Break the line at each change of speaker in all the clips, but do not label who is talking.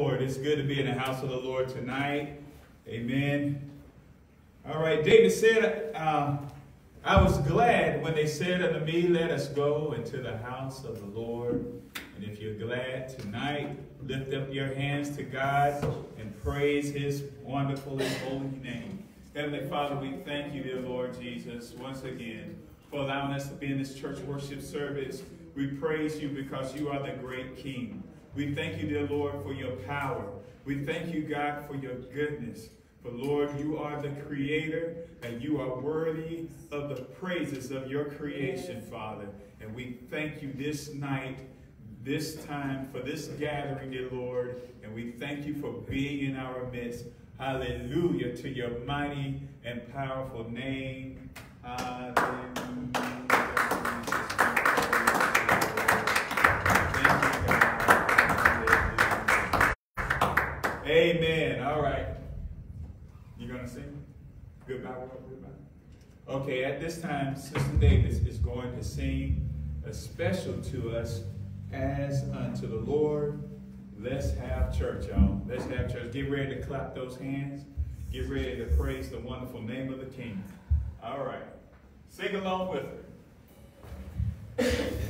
Lord, it's good to be in the house of the Lord tonight. Amen. All right, David said, uh, I was glad when they said unto me, Let us go into the house of the Lord. And if you're glad tonight, lift up your hands to God and praise his wonderful and holy name. Heavenly Father, we thank you, dear Lord Jesus, once again for allowing us to be in this church worship service. We praise you because you are the great King. We thank you, dear Lord, for your power. We thank you, God, for your goodness. For Lord, you are the creator and you are worthy of the praises of your creation, Father. And we thank you this night, this time, for this gathering, dear Lord. And we thank you for being in our midst. Hallelujah to your mighty and powerful name. Amen. All right. You gonna sing? Goodbye, world, goodbye. Okay, at this time, Sister Davis is going to sing a special to us as unto the Lord. Let's have church, y'all. Let's have church. Get ready to clap those hands. Get ready to praise the wonderful name of the King. All right. Sing along with her.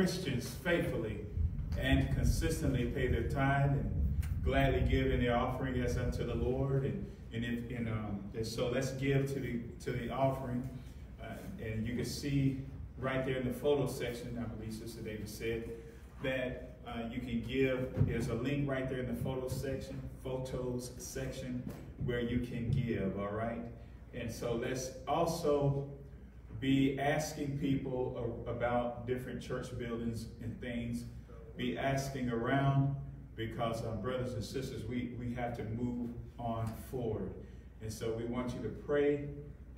Christians faithfully and consistently pay their tithe and
gladly give in their offering as unto the Lord. And, and, if, and, um, and so let's give to the, to the offering. Uh, and you can see right there in the photo section, I believe Sister Davis said, that uh, you can give. There's a link right there in the photo section, photos section, where you can give, all right? And so let's also be asking people about different church buildings and things, be asking around because our brothers and sisters, we, we have to move on forward. And so we want you to pray.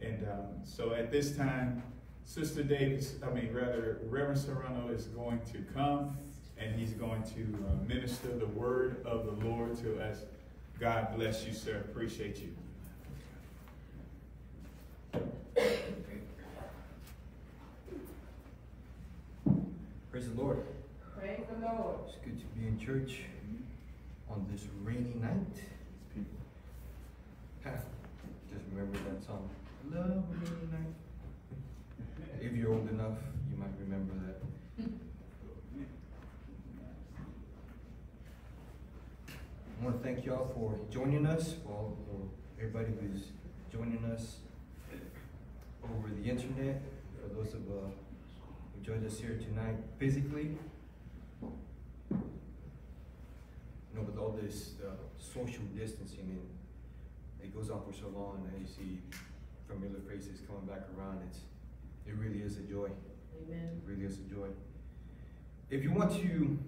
And um, so at this time, Sister Davis, I mean, rather, Reverend Serrano is going to come and he's going to uh, minister the word of the Lord to us. God bless you, sir. Appreciate you.
Praise the Lord.
Praise the Lord.
It's good to be in church on this rainy night. Just remember that song. Love rainy night. If you're old enough, you might remember that. I want to thank y'all for joining us, for, everybody who's joining us over the internet, for those of uh, joined us here tonight physically. You know, with all this uh, social distancing and it goes on for so long, and you see familiar faces coming back around, it's it really is a joy.
Amen.
It really is a joy. If you want to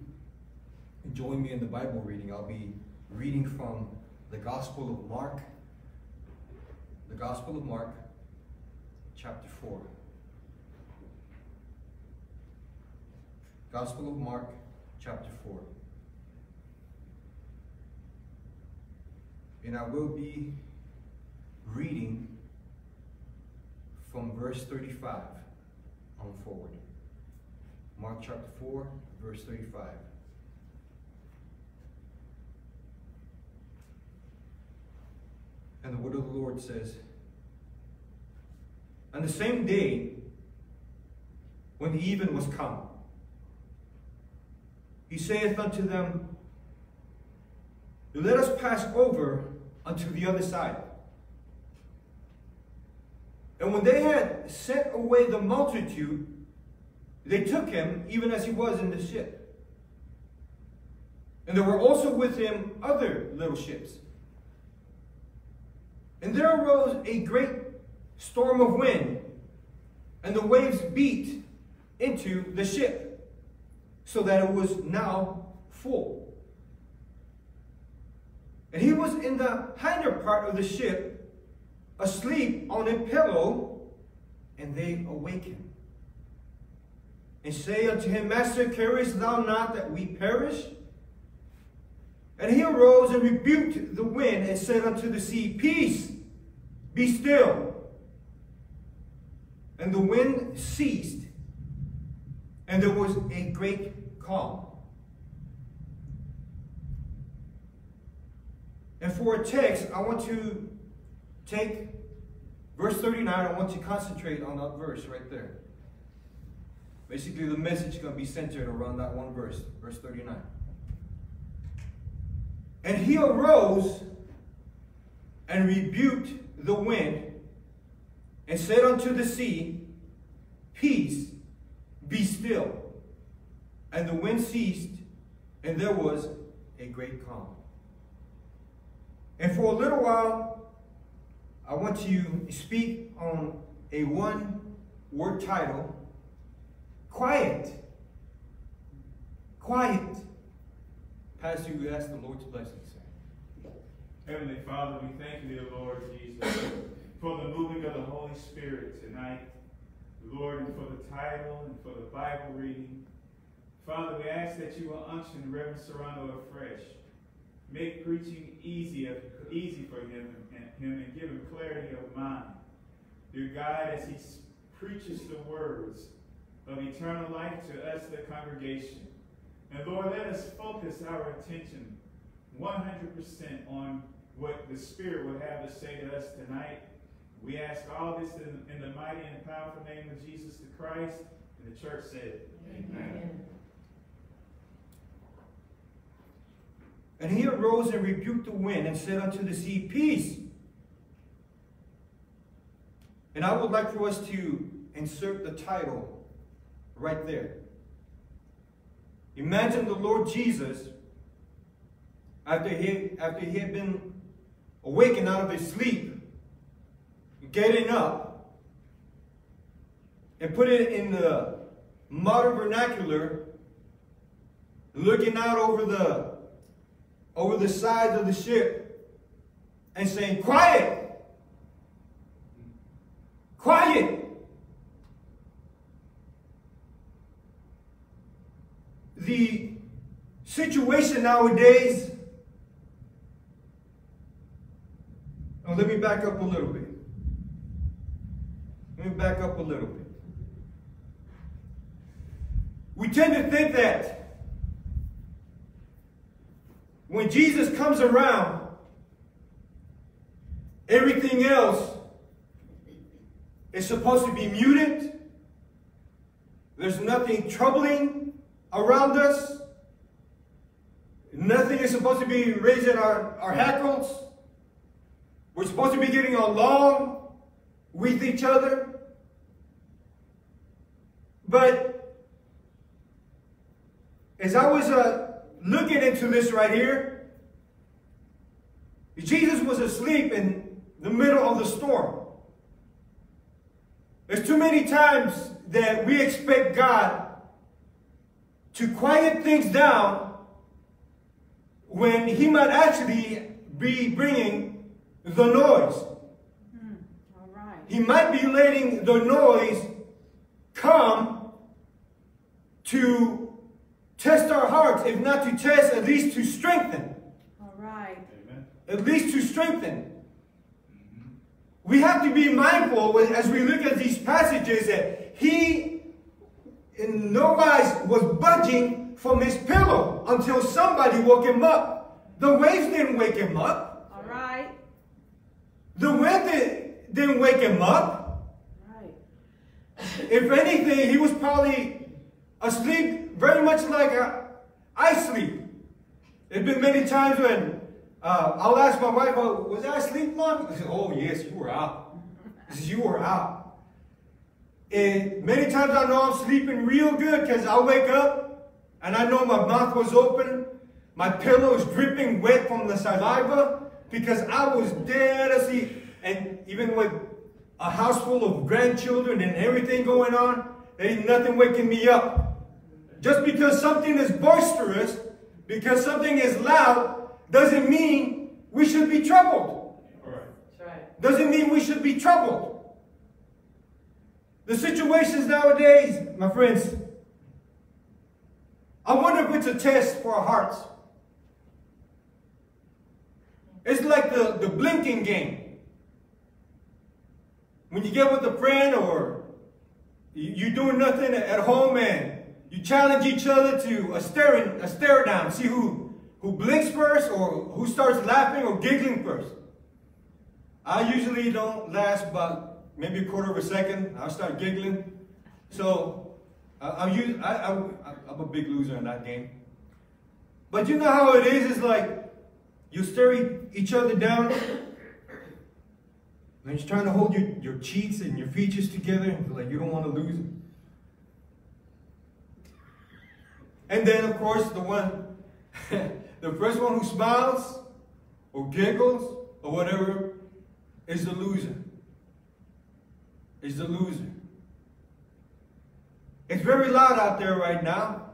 join me in the Bible reading, I'll be reading from the Gospel of Mark. The Gospel of Mark, chapter 4. Gospel of Mark, chapter 4. And I will be reading from verse 35 on forward. Mark chapter 4, verse 35. And the word of the Lord says, On the same day, when the even was come, he saith unto them, Let us pass over unto the other side. And when they had sent away the multitude, they took him even as he was in the ship. And there were also with him other little ships. And there arose a great storm of wind, and the waves beat into the ship, so that it was now full. And he was in the hinder part of the ship, asleep on a pillow, and they awake him. And say unto him, Master, carest thou not that we perish? And he arose and rebuked the wind and said unto the sea, Peace, be still. And the wind ceased, and there was a great calm. And for a text, I want to take verse 39. I want to concentrate on that verse right there. Basically, the message is going to be centered around that one verse, verse 39. And he arose and rebuked the wind and said unto the sea, Peace, be still. And the wind ceased, and there was a great calm. And for a little while, I want to speak on a one word title Quiet. Quiet. Pastor, you ask the Lord's blessing, sir.
Heavenly Father, we thank you, Lord Jesus, for the moving of the Holy Spirit tonight. Lord, and for the title and for the Bible reading. Father, we ask that you will unction Reverend Serrano afresh. Make preaching easy, easy for him and, him and give him clarity of mind. Dear God, as he preaches the words of eternal life to us, the congregation. And Lord, let us focus our attention 100% on what the Spirit would have to say to us tonight. We ask all this in, in the mighty and powerful name of Jesus the Christ. And the church said, Amen. Amen.
And he arose and rebuked the wind and said unto the sea, Peace. And I would like for us to insert the title right there. Imagine the Lord Jesus, after he, after he had been awakened out of his sleep, getting up, and put it in the modern vernacular, looking out over the over the sides of the ship and saying, Quiet! Quiet! The situation nowadays. Oh, let me back up a little bit. Let me back up a little bit. We tend to think that when Jesus comes around, everything else is supposed to be muted. There's nothing troubling around us. Nothing is supposed to be raising our, our hackles. We're supposed to be getting along with each other. But as I was uh, looking into this right here, Jesus was asleep in the middle of the storm. There's too many times that we expect God to quiet things down when He might actually be bringing the noise.
Hmm, right.
He might be letting the noise come to test our hearts, if not to test, at least to strengthen.
All right.
Amen.
At least to strengthen. We have to be mindful as we look at these passages that he in no wise was budging from his pillow until somebody woke him up. The waves didn't wake him up.
All right.
The wind didn't- didn't wake him up.
Right.
If anything, he was probably asleep very much like uh, I sleep. There's been many times when uh, I'll ask my wife, oh, was I asleep? I said, oh, yes, you were out. Says, you were out. And many times I know I'm sleeping real good because I'll wake up and I know my mouth was open. My pillow is dripping wet from the saliva because I was dead asleep. And even with a house full of grandchildren and everything going on, there ain't nothing waking me up. Just because something is boisterous, because something is loud, doesn't mean we should be troubled.
All right.
That's right.
Doesn't mean we should be troubled. The situations nowadays, my friends, I wonder if it's a test for our hearts. It's like the, the blinking game. When you get with a friend or you- you're doing nothing at home and you challenge each other to a stare, a stare down, see who, who blinks first or who starts laughing or giggling first. I usually don't last about maybe a quarter of a second. I'll start giggling. So I, I'm, I, I, I'm a big loser in that game. But you know how it is? It's like you stare each other down. And you're trying to hold your, your cheeks and your features together, like you don't want to lose it. And then, of course, the one, the first one who smiles or giggles or whatever is the loser. Is the loser. It's very loud out there right now.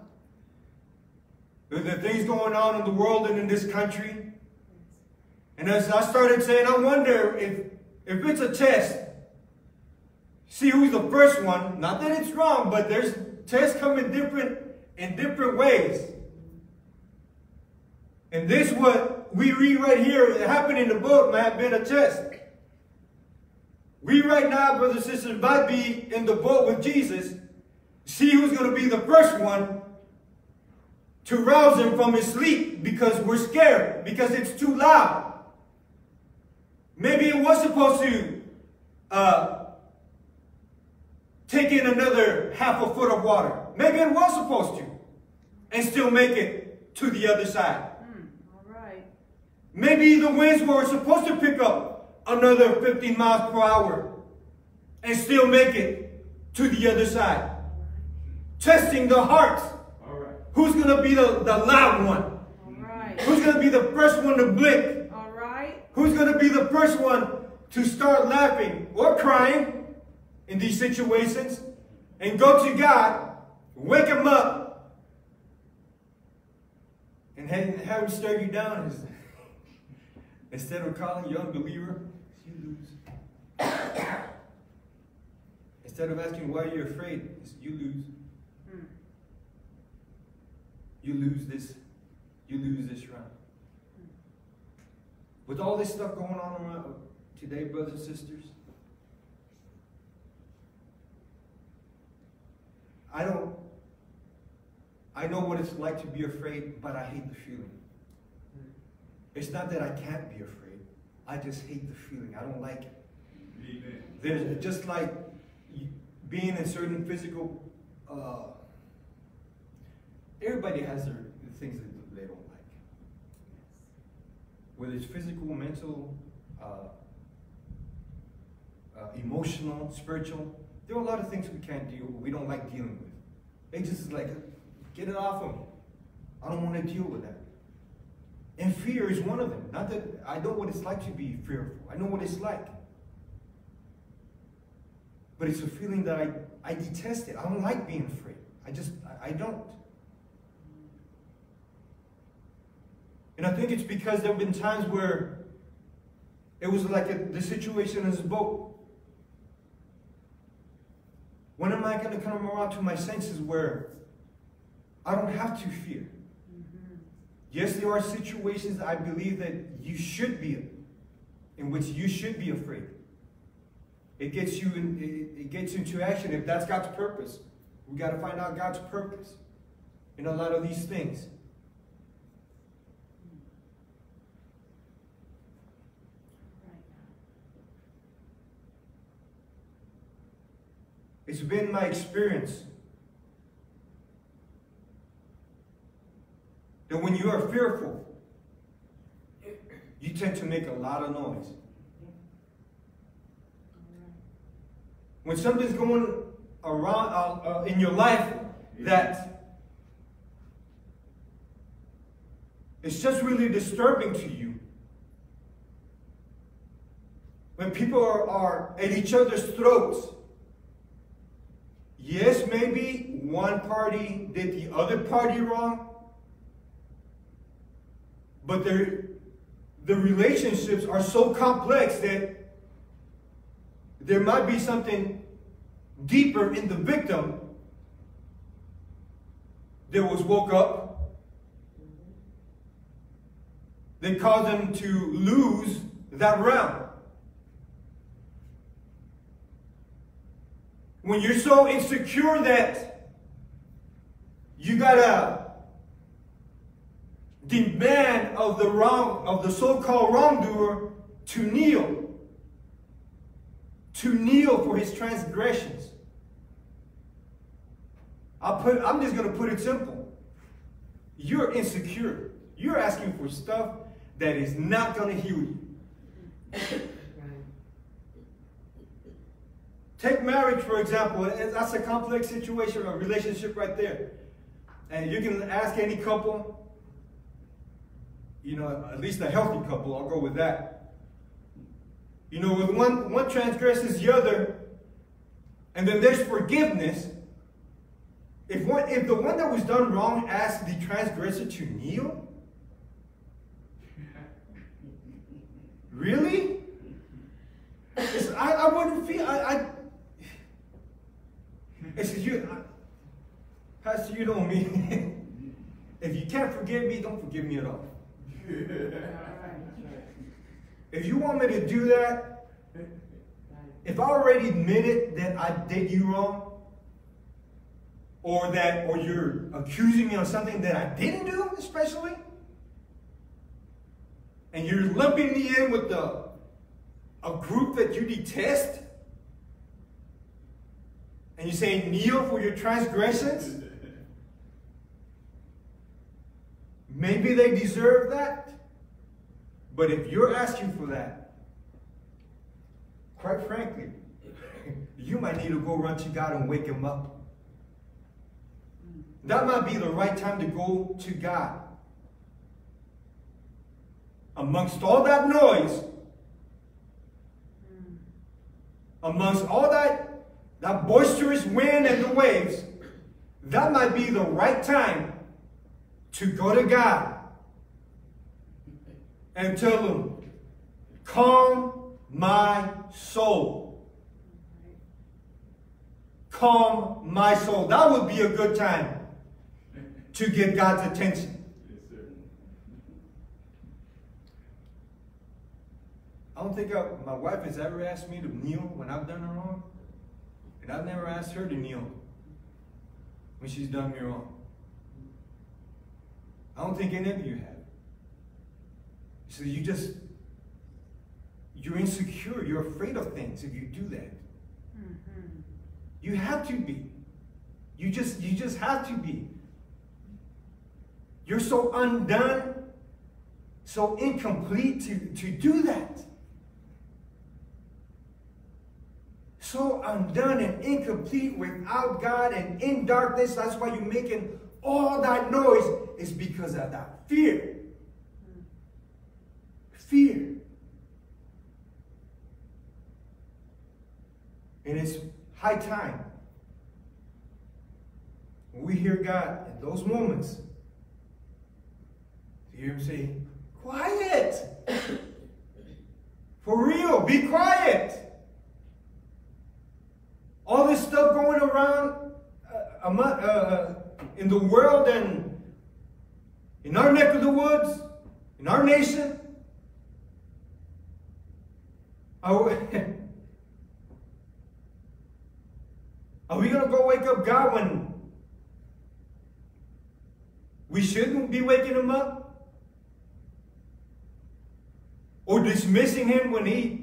The things going on in the world and in this country. And as I started saying, I wonder if, if it's a test, see who's the first one. Not that it's wrong, but there's tests come in different in different ways. And this what we read right here, it happened in the boat, might have been a test. We right now, brothers and sisters, might be in the boat with Jesus. See who's going to be the first one to rouse him from his sleep because we're scared, because it's too loud. Maybe it was supposed to uh, take in another half a foot of water. Maybe it was supposed to. And still make it to the other side.
Hmm. All
Maybe the winds were supposed to pick up another 15 miles per hour and still make it to the other side. Testing the hearts.
All right.
Who's going to be the, the loud one?
All right.
Who's going to be the first one to blink?
All right.
Who's going to be the first one to start laughing or crying in these situations and go to God, wake him up, and him stare you down? Instead of calling you unbeliever, you lose. Instead of asking why you're afraid, you lose.
Hmm.
You lose this. You lose this round. With all this stuff going on around today, brothers and sisters, I don't. I know what it's like to be afraid, but I hate the feeling. It's not that I can't be afraid. I just hate the feeling. I don't like it.
Amen.
There's just like being in certain physical. Uh, everybody has their the things that they don't like, whether it's physical, mental, uh, uh, emotional, spiritual. There are a lot of things we can't deal. We don't like dealing with. It just is like, get it off of me. I don't want to deal with that. And fear is one of them. Not that I know what it's like to be fearful. I know what it's like. But it's a feeling that I, I detest it. I don't like being afraid. I just, I, I don't. And I think it's because there have been times where it was like a, the situation in this boat. When am I going to come around to my senses where I don't have to fear? Mm-hmm. Yes, there are situations I believe that you should be in, in which you should be afraid. It gets you in, it, it gets into action if that's God's purpose. We got to find out God's purpose in a lot of these things. It's been my experience that when you are fearful, you tend to make a lot of noise. When something's going around uh, uh, in your life that it's just really disturbing to you. When people are, are at each other's throats. Yes, maybe one party did the other party wrong, but the the relationships are so complex that there might be something deeper in the victim that was woke up that caused them to lose that realm. When you're so insecure that you gotta demand of the wrong of the so-called wrongdoer to kneel to kneel for his transgressions I'll put I'm just going to put it simple you're insecure you're asking for stuff that is not going to heal you Take marriage, for example. That's a complex situation, a relationship right there. And you can ask any couple, you know, at least a healthy couple, I'll go with that. You know, when one, one transgresses the other, and then there's forgiveness, if, one, if the one that was done wrong asks the transgressor to kneel, really? It's, I, I wouldn't feel, I, I it says, you, I, Pastor, you know me. if you can't forgive me, don't forgive me at all. If you want me to do that, if I already admitted that I did you wrong, or that, or you're accusing me of something that I didn't do, especially, and you're lumping me in with the a group that you detest, and you say kneel for your transgressions, maybe they deserve that. But if you're asking for that, quite frankly, you might need to go run to God and wake him up. That might be the right time to go to God. Amongst all that noise, amongst all that, that boisterous wind and the waves, that might be the right time to go to God and tell them, calm my soul. Calm my soul. That would be a good time to get God's attention. I don't think I, my wife has ever asked me to kneel when I've done her wrong. And I've never asked her to kneel when she's done me wrong. I don't think any of you have. So you just, you're insecure. You're afraid of things if you do that.
Mhm.
You have to be. You just, you just have to be. You're so undone, so incomplete to, to do that. So undone and incomplete without God and in darkness. That's why you're making all that noise, is because of that fear. Fear. And it's high time. When we hear God in those moments, you hear Him say, Quiet! For real, be quiet! All this stuff going around uh, uh, in the world and in our neck of the woods, in our nation. Are we, are we going to go wake up God when we shouldn't be waking him up? Or dismissing him when he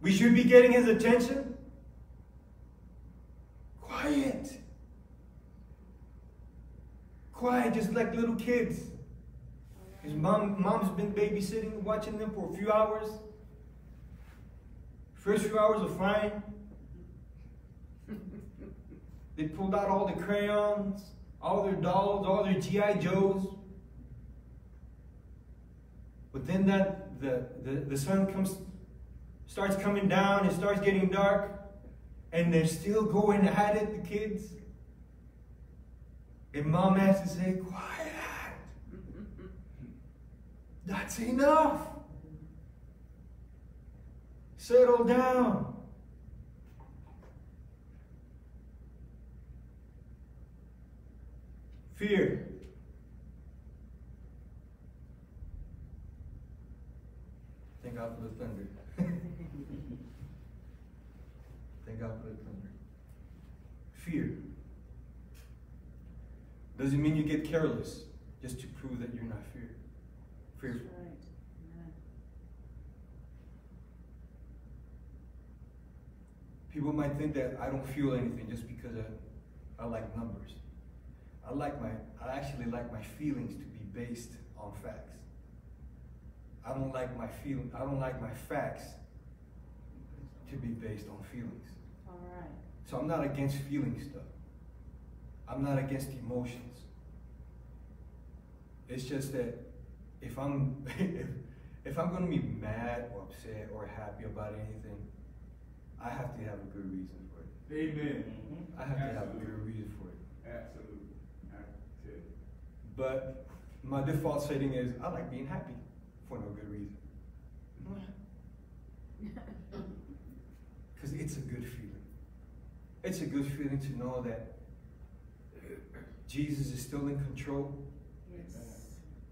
we should be getting his attention? Quiet. Quiet, just like little kids. His mom, mom's been babysitting, watching them for a few hours. First few hours are fine. They pulled out all the crayons, all their dolls, all their GI Joes. But then that the, the, the sun comes, starts coming down, it starts getting dark, and they're still going at it, the kids. And mom has to say, quiet. That's enough. Settle down. Fear. Thank God for the thunder. Thank God for the thunder. Fear. Doesn't mean you get careless just to prove that you're not fear. Fearful.
right. Amen.
People might think that I don't feel anything just because I, I like numbers. I like my I actually like my feelings to be based on facts. I don't like my feeling I don't like my facts to be based on feelings.
All right.
So I'm not against feeling stuff. I'm not against emotions. It's just that if I'm if, if I'm gonna be mad or upset or happy about anything, I have to have a good reason for it.
Amen.
I have to have a good reason for it.
Absolutely. You.
But my default setting is I like being happy for no good reason. Because it's a good feeling. It's a good feeling to know that Jesus is still in control.
Yes.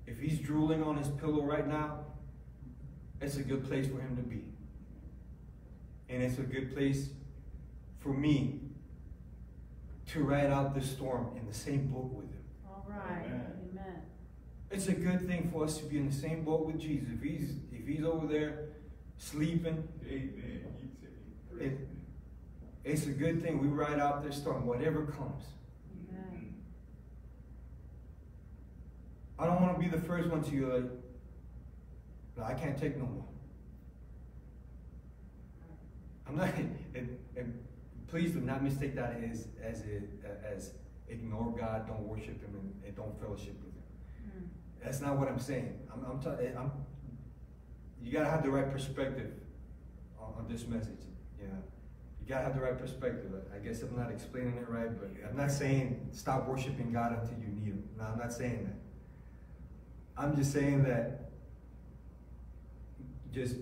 If he's drooling on his pillow right now, it's a good place for him to be. And it's a good place for me to ride out this storm in the same boat with him.
All right.
Amen.
Amen.
It's a good thing for us to be in the same boat with Jesus. If he's if he's over there sleeping,
Amen. You tell.
It- it's a good thing. We ride out this storm, whatever comes.
Amen.
I don't want to be the first one to like No, I can't take no more. I'm not, and, and please do not mistake that as, as, a, as ignore God, don't worship Him, and, and don't fellowship with Him.
Mm.
That's not what I'm saying. I'm, I'm, ta- I'm you gotta have the right perspective on, on this message. Yeah, you gotta have the right perspective. I guess I'm not explaining it right, but I'm not saying stop worshiping God until you need Him. No, I'm not saying that. I'm just saying that just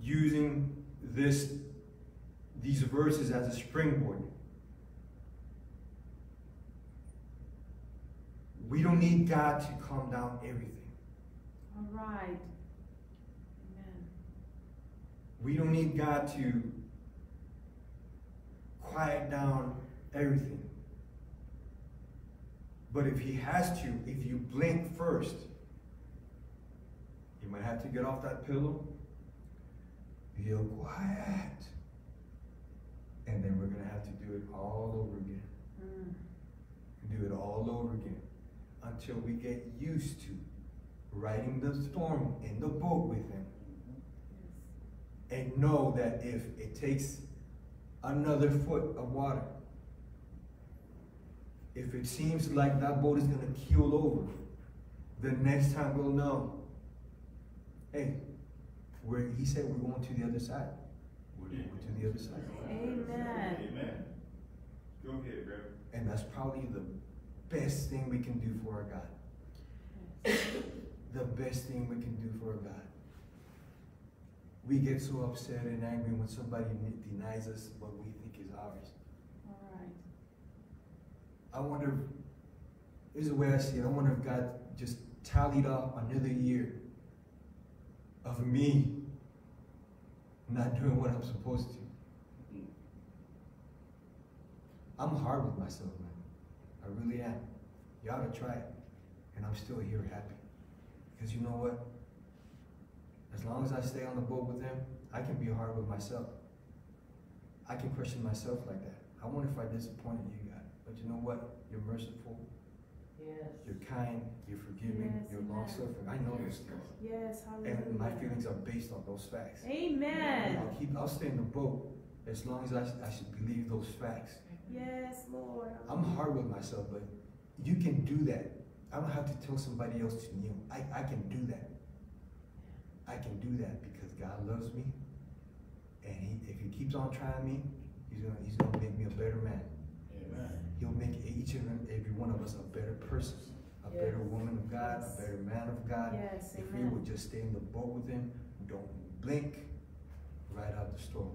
using this these verses as a springboard. We don't need God to calm down everything.
All right. Amen.
We don't need God to quiet down everything. But if He has to, if you blink first, you might have to get off that pillow. You're quiet. And then we're going to have to do it all over again.
Mm.
Do it all over again until we get used to riding the storm in the boat with Him.
Yes.
and know that if it takes another foot of water, if it seems like that boat is going to keel over, the next time we'll know, hey, where he said we're going to the other side. We're to the other side.
Amen.
Amen. Go ahead, Reverend.
And that's probably the best thing we can do for our God.
Yes.
The best thing we can do for our God. We get so upset and angry when somebody denies us what we think is ours.
All right.
I wonder, if, this is the way I see it. I wonder if God just tallied off another year of me not doing what I'm supposed to. I'm hard with myself, man. I really am. You ought to try it. And I'm still here happy. Because you know what? As long as I stay on the boat with them, I can be hard with myself. I can question myself like that. I wonder if I disappointed you, God. But you know what? You're merciful.
Yes.
You're kind. You're forgiving.
Yes,
you're long suffering. I know those things.
Yes. Hallelujah.
And my feelings are based on those facts.
Amen.
I'll keep. I'll stay in the boat as long as I, I should believe those facts.
Yes, Lord.
I'm hard with myself, but you can do that. I don't have to tell somebody else to kneel. I, I can do that. I can do that because God loves me, and he, if He keeps on trying me, He's gonna He's gonna make me a better man.
Amen.
He'll make each and every one of us a better person, a better woman of God,
Yes.
a better man of God.
Yes,
If we would just stay in the boat with Him, don't blink, ride out the storm.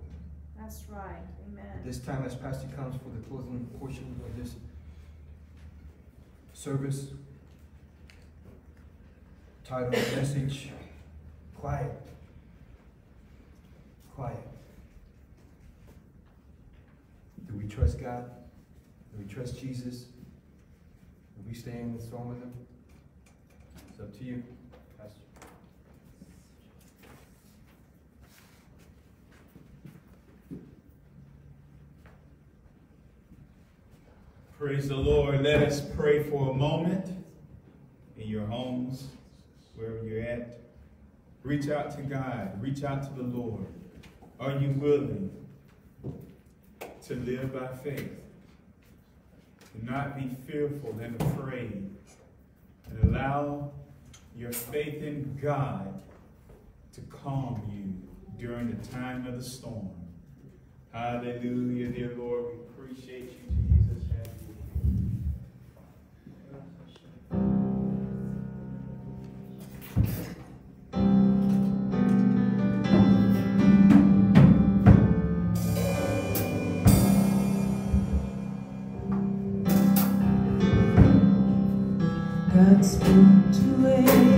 That's right. Amen.
At this time, as Pastor comes for the closing portion of this service, title message, Quiet. Quiet. Do we trust God? We trust Jesus? Do we stay in the storm with Him? It's up to you, Pastor.
Praise the Lord. Let us pray for a moment in your homes, wherever you're at. Reach out to God. Reach out to the Lord. Are you willing to live by faith? Not be fearful and afraid. And allow your faith in God to calm you during the time of the storm. Hallelujah, dear Lord. We appreciate you, Jesus.
God spoke to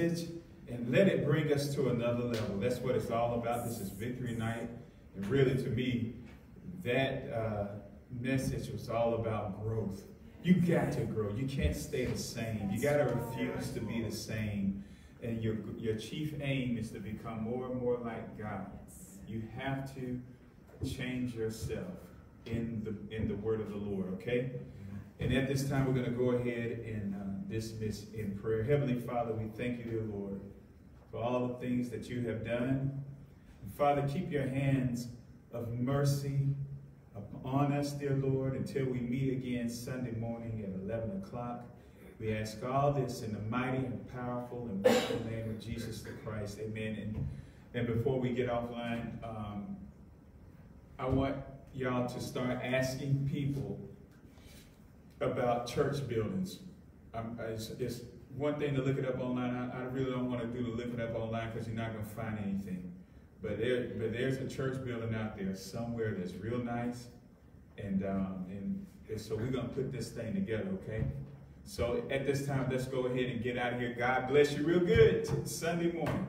message and let it bring us to another level. That's what it's all about. This is Victory Night. And really, to me, that uh, message was all about growth. You got to grow. You can't stay the same. You got to refuse to be the same. And your, your chief aim is to become more and more like God. You have to change yourself in the in the word of the Lord, okay? And at this time, we're going to go ahead and uh, dismiss in prayer. Heavenly Father, we thank you, dear Lord, for all the things that you have done. And Father, keep your hands of mercy upon us, dear Lord, until we meet again Sunday morning at 11 o'clock. We ask all this in the mighty and powerful and wonderful name of Jesus the Christ. Amen. And, and before we get offline, um, I want y'all to start asking people about church buildings. Um, it's, it's one thing to look it up online. I, I really don't want to do the look it up online because you're not going to find anything. But there, but there's a church building out there somewhere that's real nice, and um, and, and so we're gonna put this thing together, okay? So at this time, let's go ahead and get out of here. God bless you real good. Sunday morning.